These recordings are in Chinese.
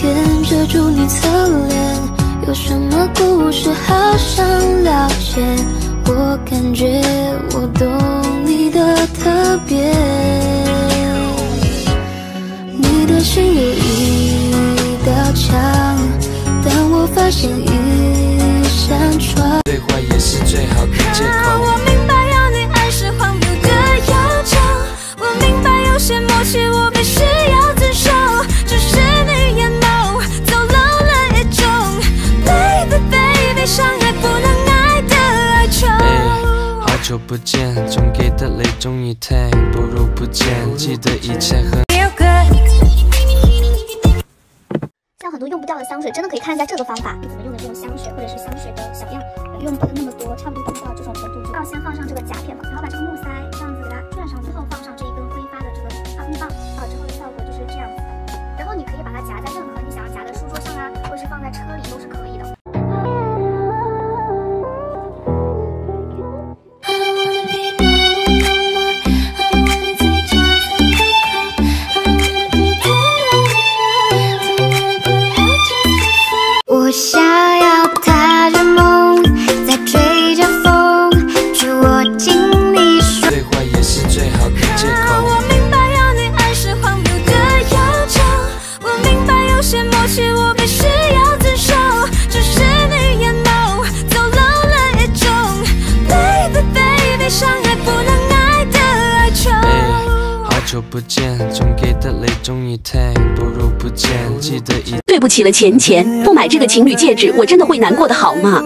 天遮住你侧脸，有什么故事好想了解？我感觉我懂你的特别，你的心有一久不见，总给的泪终于退，不如不见。记得以前和。像很多用不掉的香水，真的可以看一下这个方法。你怎么用的这种香水或者是香水的小样，用不那么多，差不多用到这种程度，就要先放上这个夹片嘛，然后把这个木塞这样子给它转上之后，放上这一根挥发的这个啊木棒，啊之后的效果就是这样子。然后你可以把它夹在任何你想要夹的书桌上啊，或者是放在车里都是可以不见，总给的泪终于退，不如不见。记得以对不起了，钱钱，不买这个情侣戒指，我真的会难过的，好吗？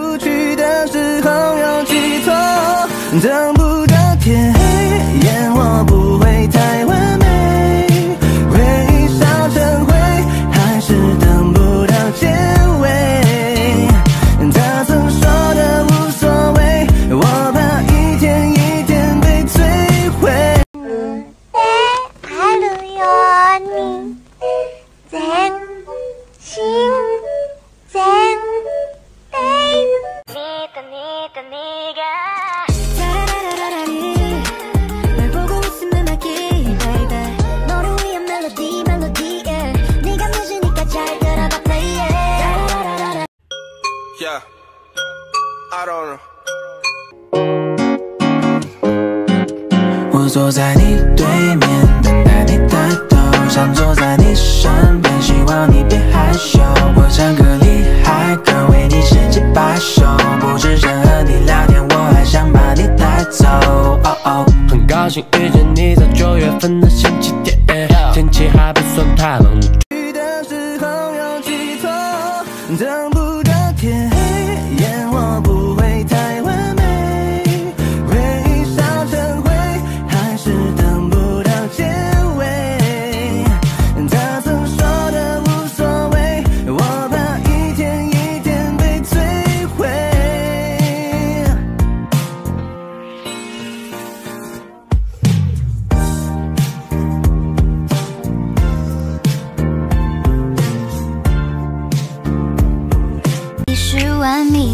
坐在你对面，等待你抬头，想坐在你身边，希望你别害羞。我像个厉害 girl，为你十指八手，不只想和你聊天，我还想把你带走。哦哦，很高兴遇见你，在九月份的星期天，天气还不算太冷。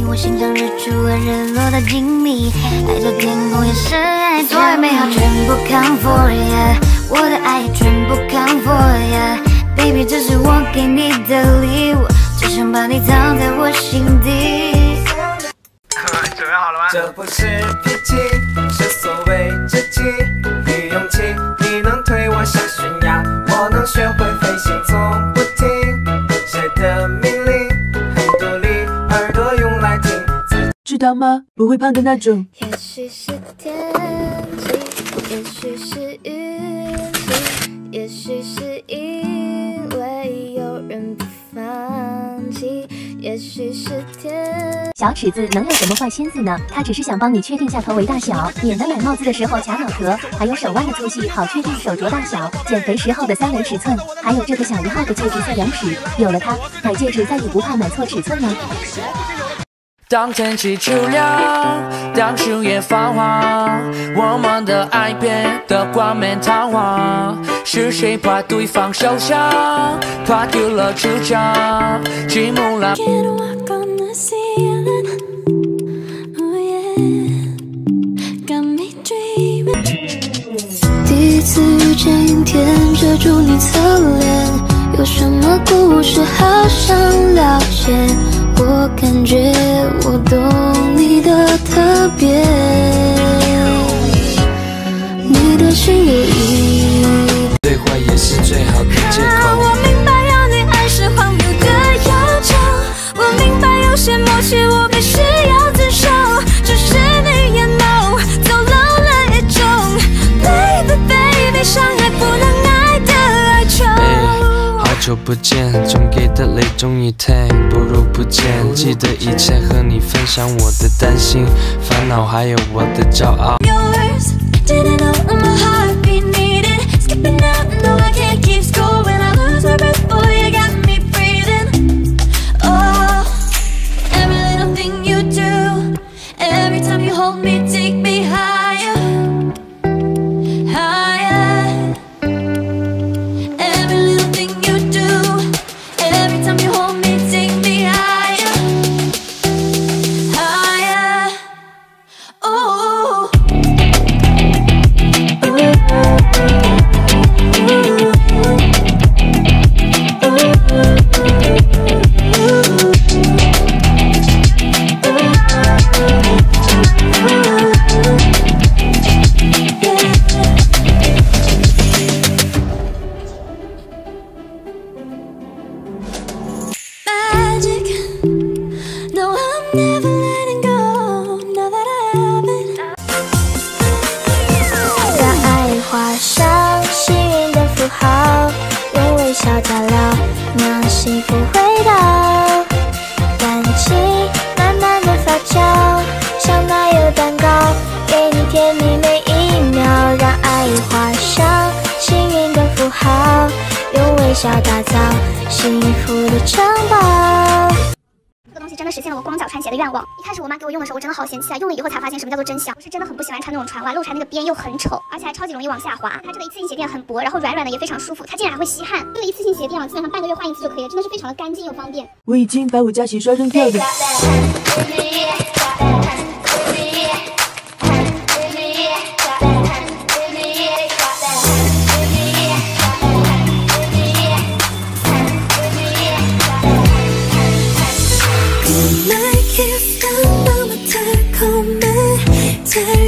我心中日出和日落的静谧，爱着天空也深爱，所有美好全部 come for ya，我的爱也全部 come for ya，baby 这是我给你的礼物，只想把你藏在我心底。这不是脾气，是所谓志气知道吗？不会胖的那种。也许是天气，也许是运气，也许是因为有人不放弃，也许是天。小尺子能有什么坏心思呢？他只是想帮你确定下头围大小，免得买帽子的时候卡脑壳，还有手腕的粗细好确定手镯大小，减肥时候的三围尺寸，还有这个小一号的戒指测量尺。有了它，买戒指再也不怕买错尺寸了。当天气秋凉，当树叶泛黄，我们的爱变得冠冕堂皇。是谁怕对方受伤，怕丢了主张，寂寞了。第一次遇见阴天，遮住你侧脸，有什么故事好想了解？我感觉我懂你的特别，你的心有意。对话也是最好的借口。我明白要你爱是荒谬的要求，我明白有些默契我必须不见，总给的泪终于退，不如不见。记得以前和你分享我的担心、烦恼，还有我的骄傲。yours. Didn't know my 幸福味道。感情慢慢的发酵，像奶油蛋糕，给你甜蜜每一秒。让爱画上幸运的符号，用微笑打造幸福的城。实现了我光脚穿鞋的愿望。一开始我妈给我用的时候，我真的好嫌弃啊，用了以后才发现什么叫做真香。我是真的很不喜欢穿那种船袜，露出来那个边又很丑，而且还超级容易往下滑。它这个一次性鞋垫很薄，然后软软的也非常舒服，它竟然还会吸汗。这个一次性鞋垫啊，基本上半个月换一次就可以了，真的是非常的干净又方便。我已经把我家洗刷扔掉了。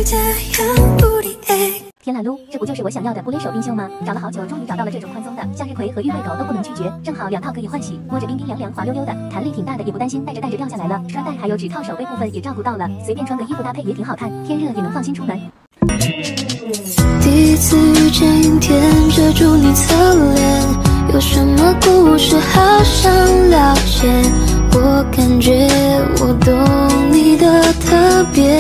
天啦噜，这不就是我想要的不勒手冰袖吗？找了好久，终于找到了这种宽松的，向日葵和玉贝狗都不能拒绝，正好两套可以换洗，摸着冰冰凉凉、滑溜溜的，弹力挺大的，也不担心戴着戴着掉下来了。穿戴还有指套手背部分也照顾到了，随便穿个衣服搭配也挺好看，天热也能放心出门。第一次遇见阴天，遮住你侧脸，有什么故事好想了解？我感觉我懂你的特别，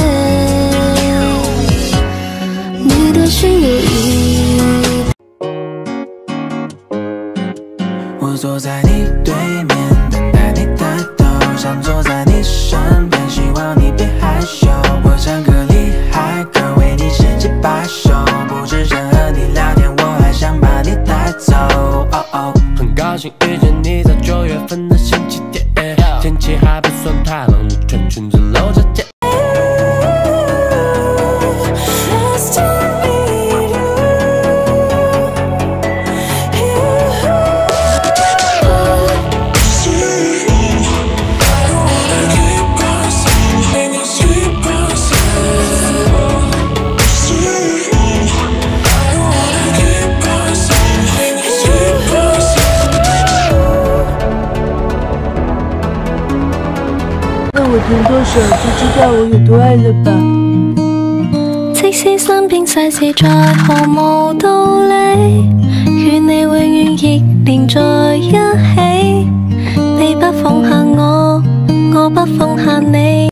我坐在你对面，等待你抬头，想坐在你身边，希望你别害羞。我像个厉害哥，为你写几百首，不只想和你聊天，我还想把你带走。哦哦，很高兴遇见你，在九月份的星期我有多爱了吧。即使身边世事再毫无道理，与你永远亦连在一起。你不放下我，我不放下你。